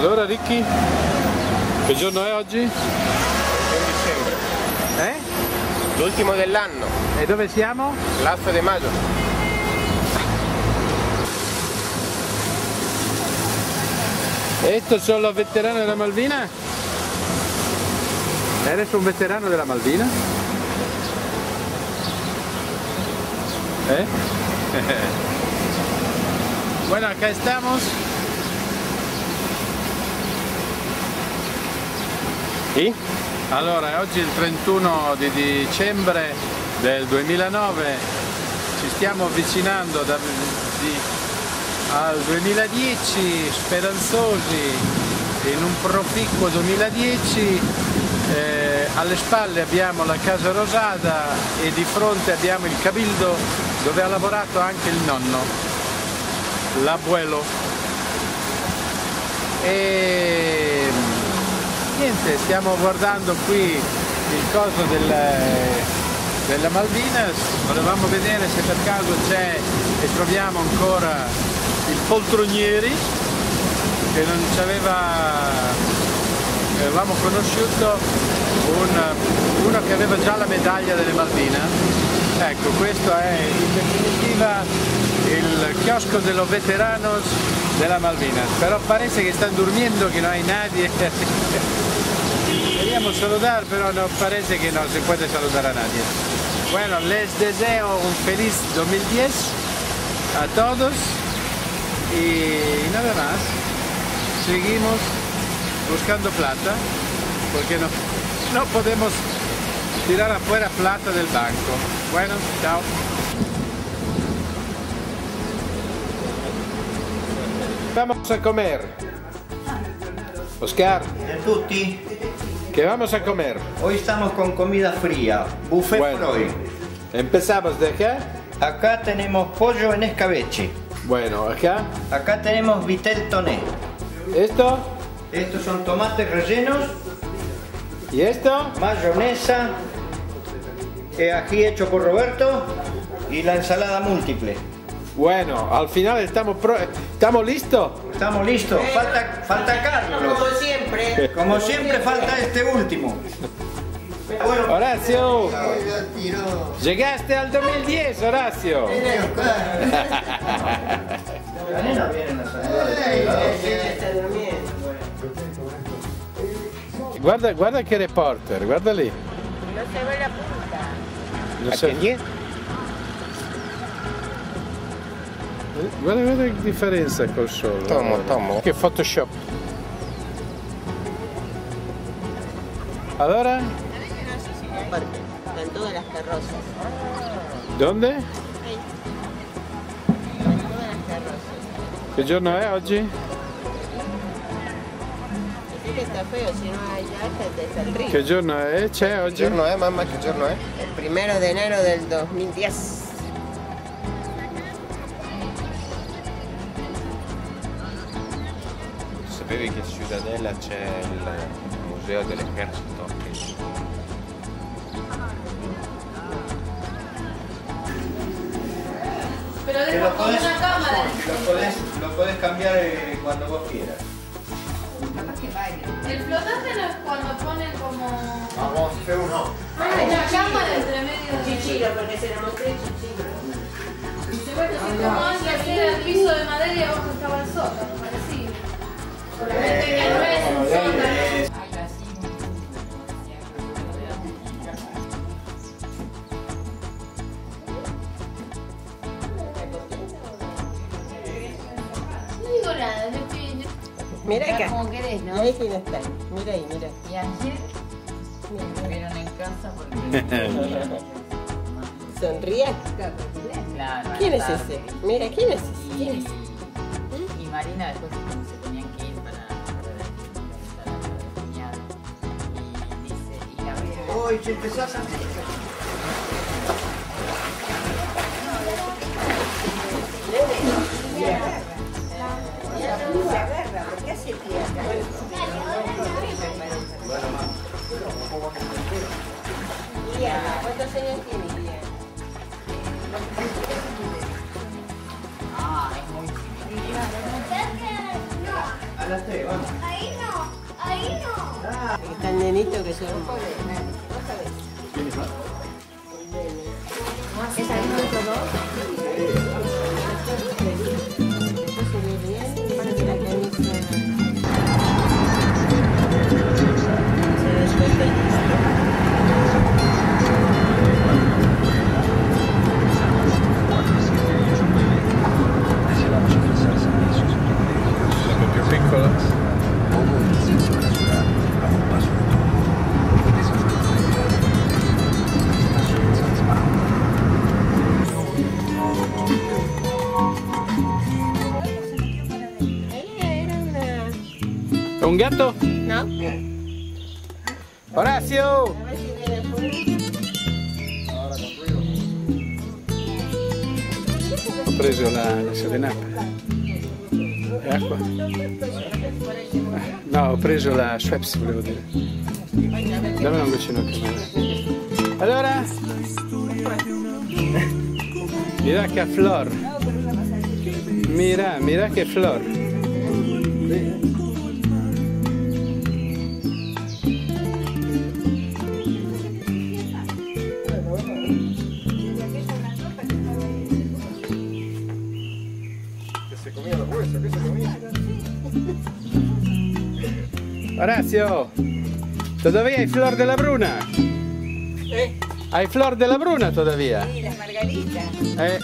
Allora Ricky, che giorno è oggi? Eh? L'ultimo dell'anno, E dove siamo? l'alzo di maggio. Estos son los veteranos de la Malvina? ¿Eres un veterano de la Malvina? ¿Eh? bueno, acá estamos. ¿Y? Allora, oggi è il 31 di dicembre del 2009, ci stiamo avvicinando da- di- al 2010, speranzosi in un proficuo 2010. eh, alle spalle abbiamo la Casa Rosada e di fronte abbiamo il Cabildo dove ha lavorato anche il nonno, l'abuelo. E niente, stiamo guardando qui il coso del, della Malvinas, volevamo vedere se per caso c'è e troviamo ancora il poltronieri che non ci aveva avevamo conosciuto un- uno che aveva già la medaglia delle Malvinas. Ecco, questo è in definitiva il chiosco de los veteranos della Malvinas. Pero parece que están durmiendo, que no hay nadie. Queríamos saludar, pero no parece que no se puede saludar a nadie. Bueno, les deseo un feliz 2010 a todos y nada más. Seguimos buscando plata porque no, no podemos tirar afuera plata del banco. Bueno, chao. Vamos a comer. Oscar, tutti. ¿Qué vamos a comer? Hoy estamos con comida fría, buffet Bueno. Freud. Empezamos de acá. Acá tenemos pollo en escabeche. Bueno, acá. Acá tenemos vitel toné. Esto Estos son tomates rellenos, y esto. mayonesa, eh, ají hecho por Roberto y la ensalada múltiple. Bueno, al final estamos, pro- estamos listos. ¿Estamos listos? Falta, falta Carlos. Como siempre. Como siempre falta este último. Bueno, Horacio, llegaste al 2010, Horacio. Guarda, guarda che reporter, guarda lì. No se ve la punta. Non so- Guarda, guarda che differenza col sole. Tomo, guarda. tomo. Che Photoshop. Allora, Aparte, están todas las carrozas. dove? Ahí. Están todas las carrozas. Che giorno è oggi? Así que está feo, si no hay es el río. Che giorno è? C'è ¿Qué oggi? giorno è, mamma? ¿Qué giorno è? El primero de enero del 2010. Sapevi che a Ciudadela c'è il museo dell'esercito? Pero Que dejo lo con podés, una cámara. lo podés, lo podés cambiar eh, cuando vos quieras. El flotante no es cuando ponen como Vamos, uno. una cámara entre medio de... Chichilo, porque se lo mostré chichilo. Bueno, si como antes era el piso de madera y abajo estaba el sótano. Solamente que no es un sótano. Mira acá. como querés, ¿no? ahí quién está. Mira ahí, mira. Y ayer me estuvieron en casa porque... Sonríe. Claro, ¿Quién es ese? Mira, ¿quién es ese? ¿Quién es ese? Y Marina después Hoy si empezás a... ¿cuántos años tiene Ilia? Ah, es muy chiquitita. las tres, vamos. Ahí no, ahí no. Está el nenito que se ¿Es Gatto? No, Orazio! a ver si viene fuera. Ho preso la, la serenata. Acqua? No, ho preso la Schweppes, volevo dire. Dammi un goccino me. Allora? Mira che flor. Mira, mira che flor. Orazio, todavía hay flor de la bruna. Hay flor de la bruna todavía. Sí, las margaritas. Eh.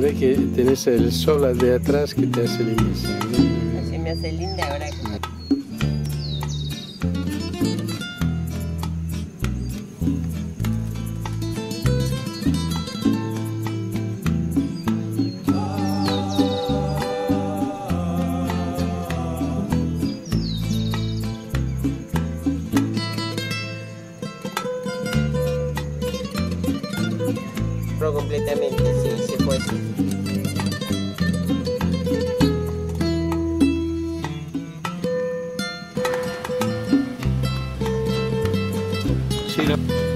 Tenés, que, tenés el sol de atrás que te hace linda. Se me hace linda ahora. completamente. Sí, lo-